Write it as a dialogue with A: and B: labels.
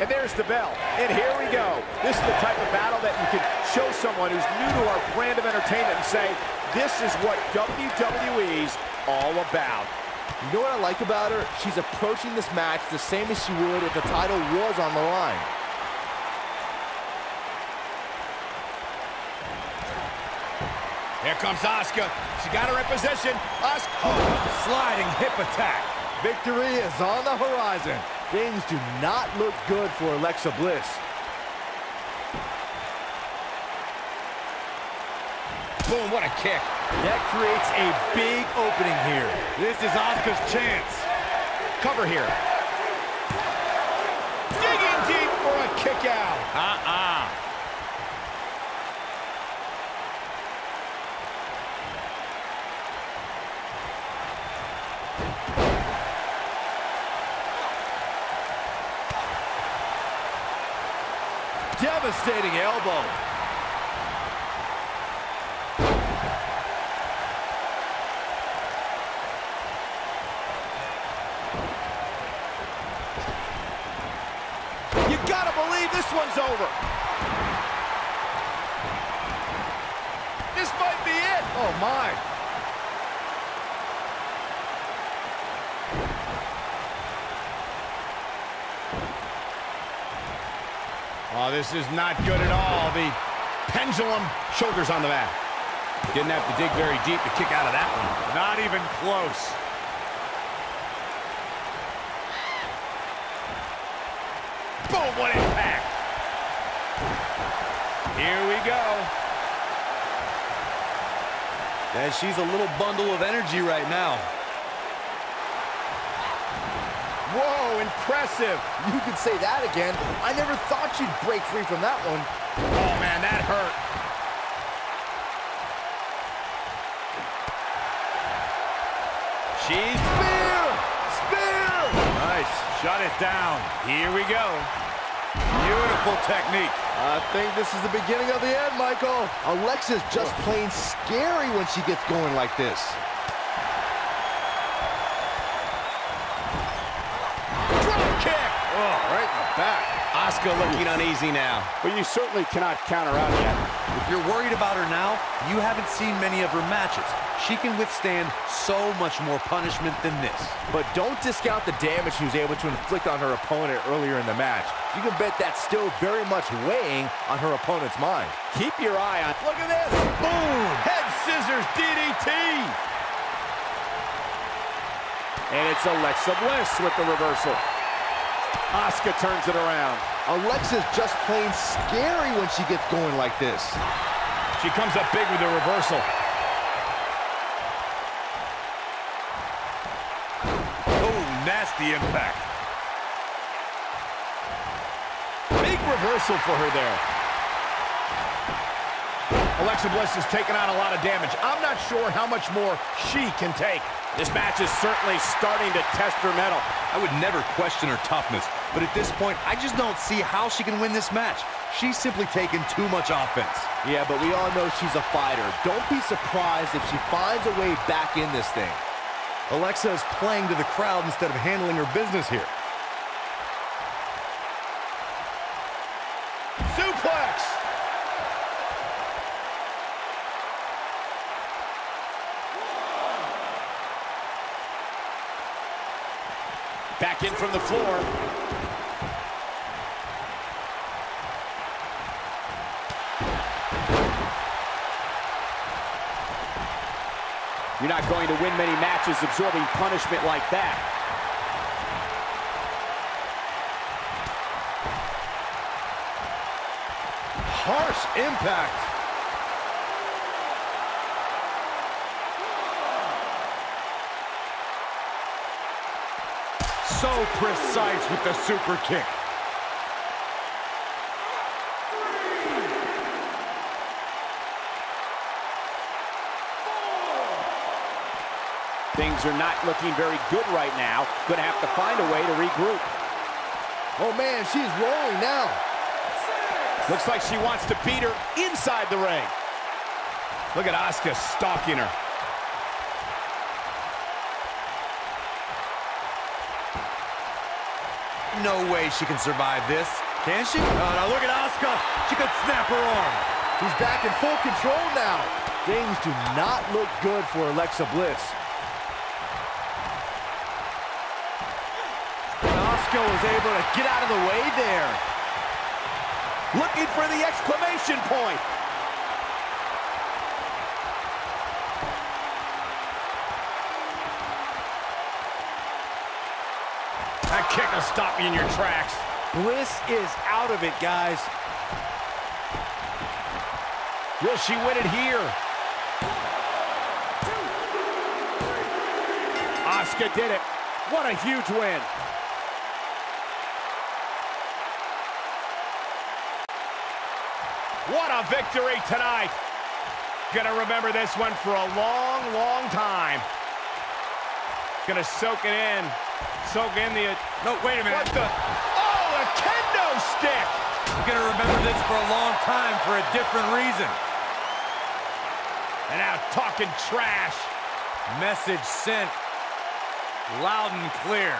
A: And there's the bell. And here we go. This is the type of battle that you can show someone who's new to our brand of entertainment and say, this is what WWE's all about.
B: You know what I like about her? She's approaching this match the same as she would if the title was on the line.
A: Here comes Asuka. She got her in position. Asuka. Oh, sliding hip attack.
B: Victory is on the horizon. Things do not look good for Alexa Bliss.
A: Boom, what a kick.
B: That creates a big opening here.
A: This is Asuka's chance. Cover here. Digging deep for a kick out. Uh-uh.
B: Devastating elbow.
A: You gotta believe this one's over. This might be it.
B: Oh, my.
A: Oh, this is not good at all. The pendulum shoulders on the mat. Didn't have to dig very deep to kick out of that one. Not even close. Boom, what impact. Here we go.
C: And she's a little bundle of energy right now.
A: Whoa, impressive.
B: You could say that again. I never thought she'd break free from that one.
A: Oh, man, that hurt. She's spear! Spear! Nice. Shut it down. Here we go. Beautiful technique.
B: I think this is the beginning of the end, Michael. Alexa's just plain scary when she gets going like this. Back.
A: Asuka looking uneasy now. But you certainly cannot counter out yet.
C: If you're worried about her now, you haven't seen many of her matches. She can withstand so much more punishment than this.
B: But don't discount the damage she was able to inflict on her opponent earlier in the match. You can bet that's still very much weighing on her opponent's mind.
A: Keep your eye on. Look at this. Boom. Head scissors DDT. And it's Alexa Bliss with the reversal. Asuka turns it around.
B: Alexa's just plain scary when she gets going like this.
A: She comes up big with the reversal. Oh, nasty impact. Big reversal for her there. Alexa Bliss has taken on a lot of damage. I'm not sure how much more she can take. This match is certainly starting to test her mettle.
C: I would never question her toughness, but at this point, I just don't see how she can win this match. She's simply taken too much offense.
B: Yeah, but we all know she's a fighter. Don't be surprised if she finds a way back in this thing.
C: Alexa is playing to the crowd instead of handling her business here.
A: Suplex! Back in from the floor. You're not going to win many matches absorbing punishment like that.
B: Harsh impact.
A: So precise with the super kick. Things are not looking very good right now. Going to have to find a way to regroup.
B: Oh, man, she's rolling now.
A: Looks like she wants to beat her inside the ring. Look at Asuka stalking her.
C: No way she can survive this. Can she? Oh, now look at Asuka. She could snap her arm.
B: She's back in full control now. Things do not look good for Alexa Bliss.
C: Asuka was able to get out of the way there.
A: Looking for the exclamation point. That kick will stop you in your tracks.
B: Bliss is out of it, guys.
A: Will she win it here? Asuka did it. What a huge win. What a victory tonight. Gonna remember this one for a long, long time. Gonna soak it in. Soak in the...
C: No, wait a minute.
A: What the... Oh, a kendo stick!
C: You're going to remember this for a long time for a different reason.
A: And now talking trash.
C: Message sent loud and clear.